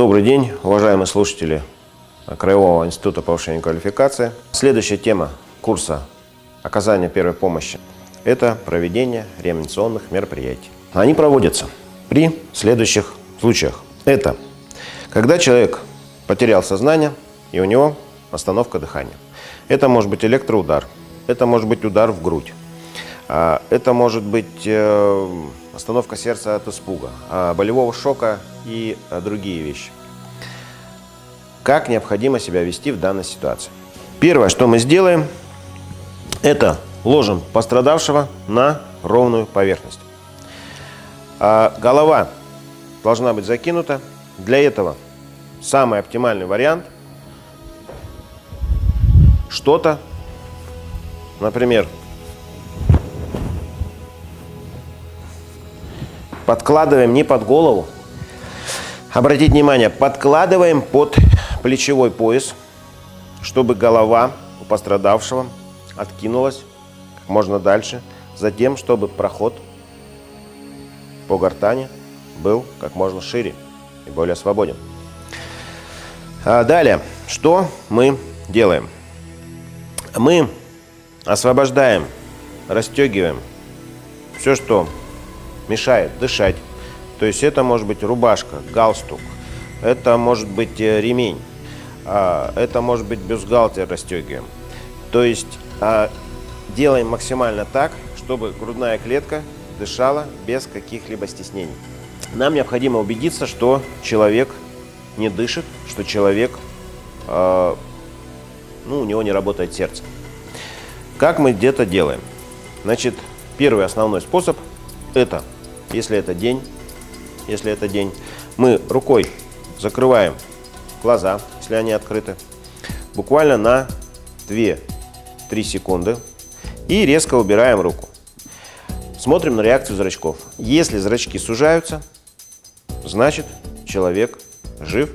Добрый день, уважаемые слушатели Краевого института повышения квалификации. Следующая тема курса оказания первой помощи – это проведение реанимационных мероприятий. Они проводятся при следующих случаях. Это когда человек потерял сознание и у него остановка дыхания. Это может быть электроудар, это может быть удар в грудь, а, это может быть э, остановка сердца от испуга, а, болевого шока и а, другие вещи. Как необходимо себя вести в данной ситуации? Первое, что мы сделаем, это ложим пострадавшего на ровную поверхность. Голова должна быть закинута. Для этого самый оптимальный вариант – что-то, например, подкладываем не под голову. Обратите внимание, подкладываем под плечевой пояс, чтобы голова у пострадавшего откинулась как можно дальше, затем, чтобы проход по гортани был как можно шире и более свободен. А далее, что мы делаем? Мы освобождаем, расстегиваем все, что мешает дышать. То есть это может быть рубашка, галстук, это может быть э, ремень, это может быть бюстгальтер расстегиваем. То есть а, делаем максимально так, чтобы грудная клетка дышала без каких-либо стеснений. Нам необходимо убедиться, что человек не дышит, что человек, э, ну, у него не работает сердце. Как мы где-то делаем? Значит, первый основной способ – это если это день, если это день, мы рукой закрываем глаза, если они открыты, буквально на 2-3 секунды и резко убираем руку. Смотрим на реакцию зрачков. Если зрачки сужаются, значит человек жив.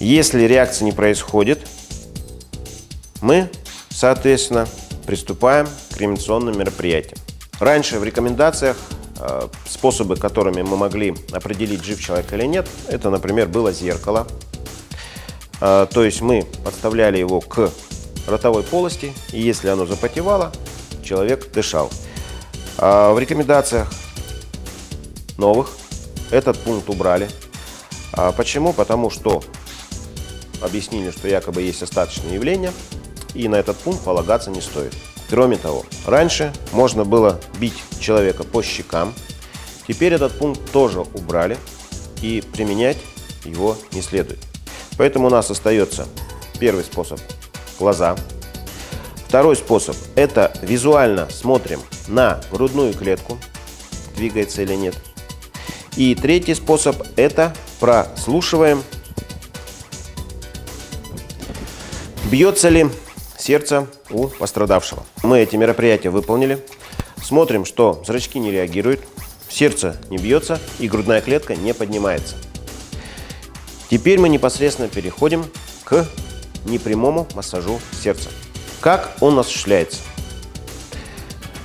Если реакция не происходит, мы, соответственно, приступаем к реанимационным мероприятиям. Раньше в рекомендациях Э, способы, которыми мы могли определить, жив человек или нет, это, например, было зеркало. Э, то есть мы подставляли его к ротовой полости, и если оно запотевало, человек дышал. А в рекомендациях новых этот пункт убрали. А почему? Потому что объяснили, что якобы есть остаточные явления, и на этот пункт полагаться не стоит. Кроме того, раньше можно было бить человека по щекам. Теперь этот пункт тоже убрали и применять его не следует. Поэтому у нас остается первый способ – глаза. Второй способ – это визуально смотрим на грудную клетку, двигается или нет. И третий способ – это прослушиваем, бьется ли сердца у пострадавшего. Мы эти мероприятия выполнили. Смотрим, что зрачки не реагируют, сердце не бьется и грудная клетка не поднимается. Теперь мы непосредственно переходим к непрямому массажу сердца. Как он осуществляется?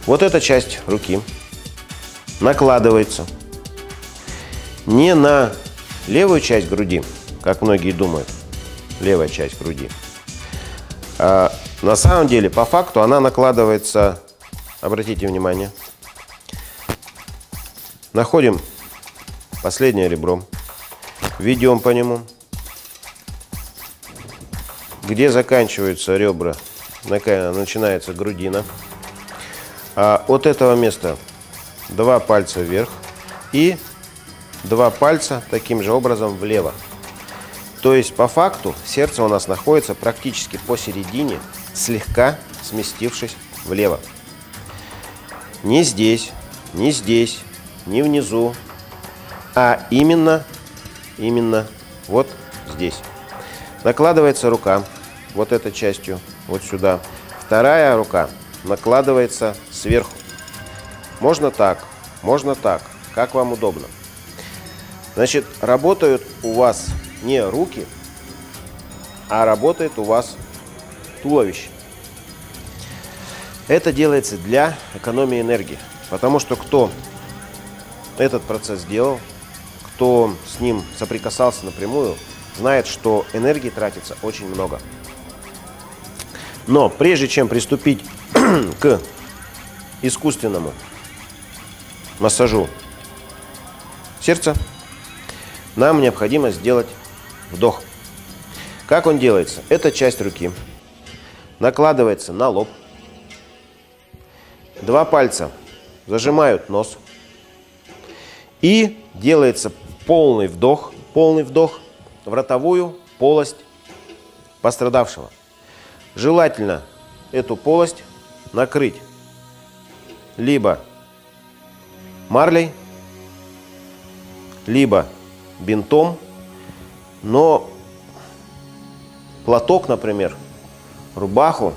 Вот эта часть руки накладывается не на левую часть груди, как многие думают, левая часть груди, а на самом деле, по факту, она накладывается, обратите внимание, находим последнее ребро, ведем по нему, где заканчиваются ребра, начинается грудина. А от этого места два пальца вверх и два пальца таким же образом влево. То есть по факту сердце у нас находится практически посередине слегка сместившись влево. Не здесь, не здесь, не внизу, а именно, именно вот здесь. Накладывается рука вот этой частью, вот сюда. Вторая рука накладывается сверху. Можно так, можно так, как вам удобно. Значит, работают у вас не руки, а работает у вас туловище. Это делается для экономии энергии, потому что кто этот процесс делал, кто с ним соприкасался напрямую, знает, что энергии тратится очень много. Но прежде чем приступить к искусственному массажу сердца, нам необходимо сделать вдох. Как он делается? Эта часть руки накладывается на лоб. Два пальца зажимают нос. И делается полный вдох, полный вдох в ротовую полость пострадавшего. Желательно эту полость накрыть либо марлей, либо бинтом, но платок, например, рубаху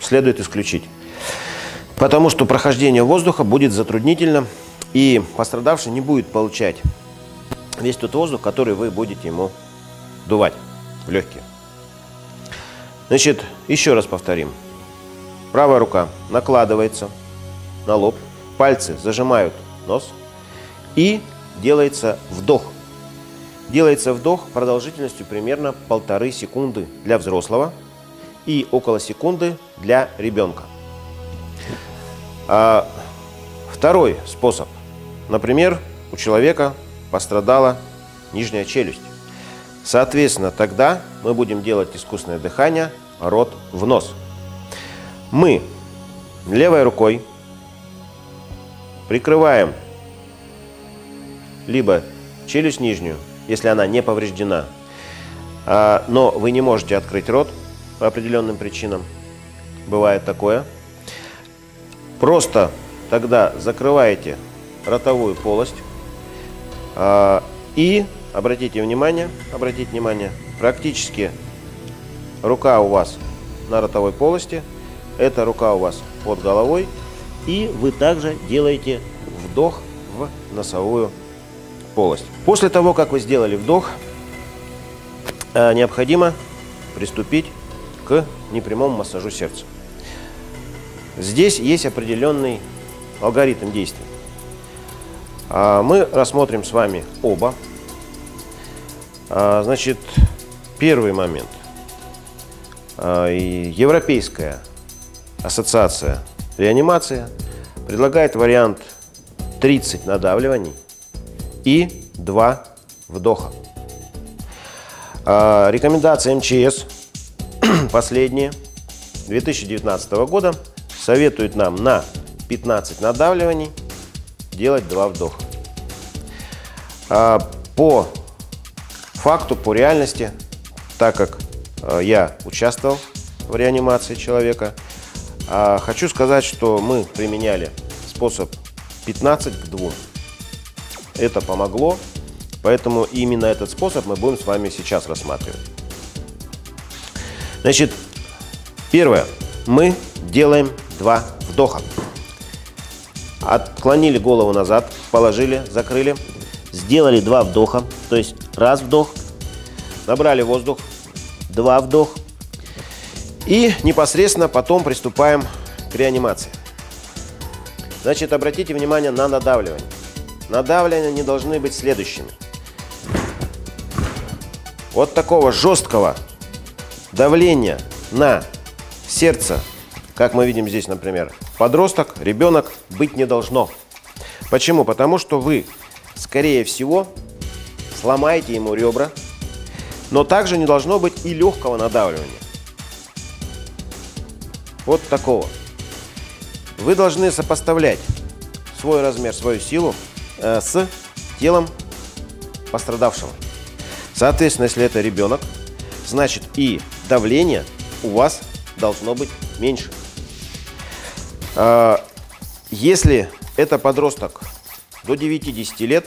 следует исключить. Потому что прохождение воздуха будет затруднительно, и пострадавший не будет получать весь тот воздух, который вы будете ему дувать в легкие. Значит, еще раз повторим. Правая рука накладывается на лоб, пальцы зажимают нос и делается вдох. Делается вдох продолжительностью примерно полторы секунды для взрослого и около секунды для ребенка. А второй способ. Например, у человека пострадала нижняя челюсть. Соответственно, тогда мы будем делать искусственное дыхание рот в нос. Мы левой рукой прикрываем либо челюсть нижнюю, если она не повреждена, а, но вы не можете открыть рот по определенным причинам. Бывает такое. Просто тогда закрываете ротовую полость а, и обратите внимание, обратите внимание, практически рука у вас на ротовой полости, эта рука у вас под головой, и вы также делаете вдох в носовую полость. После того, как вы сделали вдох, э, необходимо приступить к непрямому массажу сердца. Здесь есть определенный алгоритм действий. А, мы рассмотрим с вами оба. А, значит, первый момент. А, Европейская ассоциация реанимация предлагает вариант 30 надавливаний и 2 вдоха. Рекомендация МЧС последние 2019 года советует нам на 15 надавливаний делать 2 вдоха. По факту, по реальности, так как э, я участвовал в реанимации человека, а хочу сказать, что мы применяли способ 15 к 2. Это помогло, поэтому именно этот способ мы будем с вами сейчас рассматривать. Значит, первое. Мы делаем два вдоха. Отклонили голову назад, положили, закрыли. Сделали два вдоха, то есть раз вдох, набрали воздух, два вдох. И непосредственно потом приступаем к реанимации. Значит, обратите внимание на надавливание. Надавливания не должны быть следующими. Вот такого жесткого давления на сердце, как мы видим здесь, например, подросток, ребенок быть не должно. Почему? Потому что вы, скорее всего, сломаете ему ребра, но также не должно быть и легкого надавливания. Вот такого. Вы должны сопоставлять свой размер, свою силу э, с телом пострадавшего. Соответственно, если это ребенок, значит и давление у вас должно быть меньше. А, если это подросток до 9-10 лет,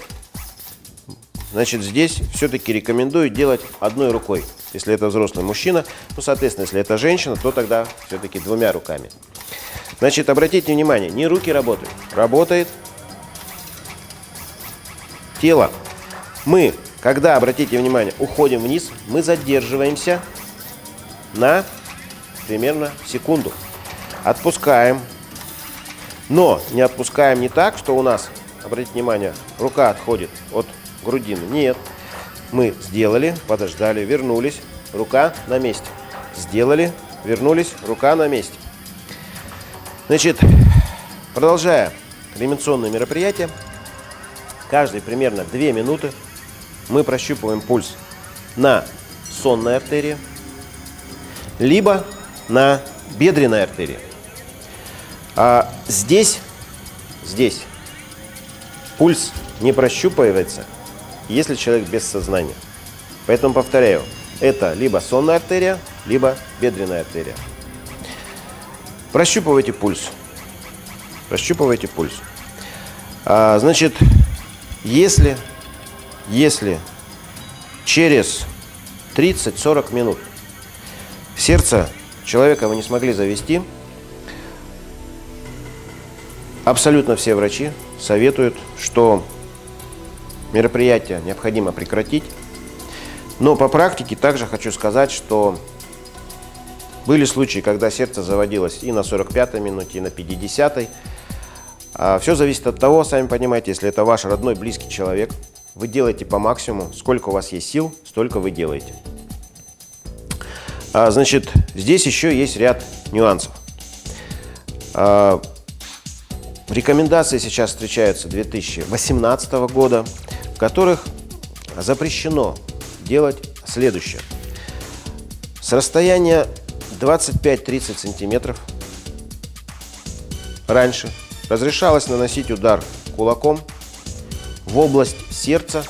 значит здесь все-таки рекомендую делать одной рукой. Если это взрослый мужчина, ну, соответственно, если это женщина, то тогда все-таки двумя руками. Значит, обратите внимание, не руки работают, работает тело. Мы, когда, обратите внимание, уходим вниз, мы задерживаемся на примерно секунду. Отпускаем. Но не отпускаем не так, что у нас обратите внимание, рука отходит от грудины. Нет. Мы сделали, подождали, вернулись, рука на месте. Сделали, вернулись, рука на месте. Значит, продолжая реанимационное мероприятие, каждые примерно 2 минуты мы прощупываем пульс на сонной артерии, либо на бедренной артерии. А здесь, здесь пульс не прощупывается, если человек без сознания. Поэтому повторяю, это либо сонная артерия, либо бедренная артерия. Прощупывайте пульс. Прощупывайте пульс. А, значит, если, если через 30-40 минут сердце человека вы не смогли завести, абсолютно все врачи советуют, что мероприятие необходимо прекратить. Но по практике также хочу сказать, что были случаи, когда сердце заводилось и на 45-й минуте, и на 50-й. А все зависит от того, сами понимаете, если это ваш родной, близкий человек, вы делаете по максимуму, сколько у вас есть сил, столько вы делаете. А, значит, здесь еще есть ряд нюансов. А, рекомендации сейчас встречаются 2018 года, в которых запрещено делать следующее. С расстояния 25-30 сантиметров раньше разрешалось наносить удар кулаком в область сердца.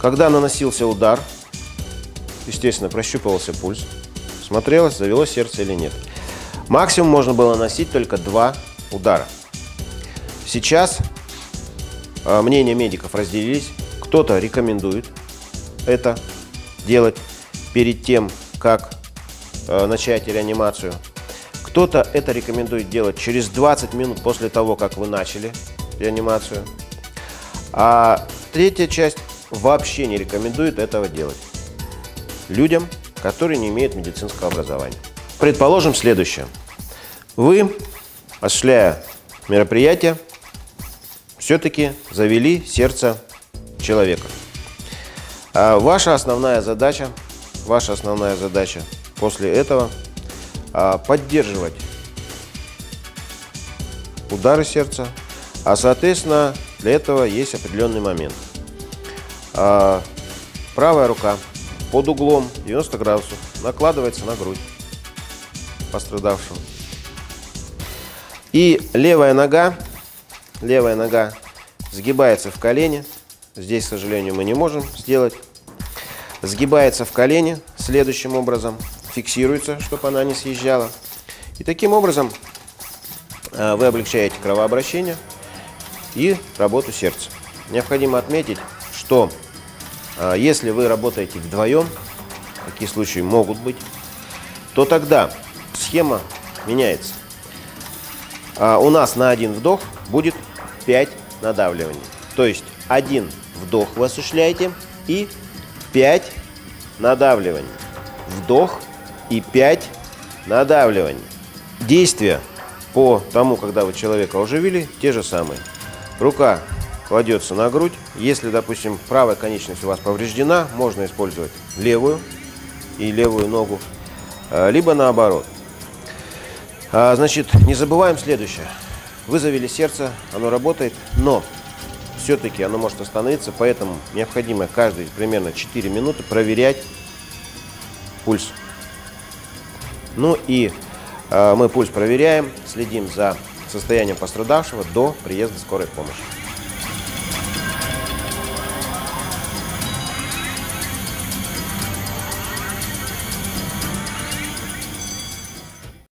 Когда наносился удар, естественно, прощупывался пульс, смотрелось, завело сердце или нет. Максимум можно было наносить только два удара. Сейчас э, мнения медиков разделились. Кто-то рекомендует это делать перед тем, как э, начать реанимацию. Кто-то это рекомендует делать через 20 минут после того, как вы начали реанимацию. А третья часть вообще не рекомендует этого делать людям, которые не имеют медицинского образования. Предположим следующее. Вы, осуществляя мероприятие, все-таки завели сердце человека. А ваша основная задача ваша основная задача после этого а, поддерживать удары сердца, а соответственно для этого есть определенный момент. А, правая рука под углом 90 градусов накладывается на грудь пострадавшего. И левая нога, левая нога сгибается в колени. Здесь, к сожалению, мы не можем сделать сгибается в колени следующим образом, фиксируется, чтобы она не съезжала. И таким образом э, вы облегчаете кровообращение и работу сердца. Необходимо отметить, что э, если вы работаете вдвоем, такие случаи могут быть, то тогда схема меняется. А у нас на один вдох будет 5 надавливаний. То есть один вдох вы осуществляете и 5 надавливаний. Вдох и 5 надавливаний. Действия по тому, когда вы человека оживили, те же самые. Рука кладется на грудь. Если, допустим, правая конечность у вас повреждена, можно использовать левую и левую ногу, а, либо наоборот. А, значит, не забываем следующее. Вы завели сердце, оно работает, но все-таки оно может остановиться, поэтому необходимо каждые примерно 4 минуты проверять пульс. Ну и э, мы пульс проверяем, следим за состоянием пострадавшего до приезда скорой помощи.